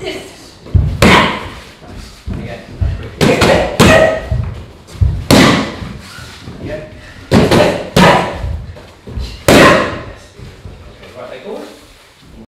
Right leg.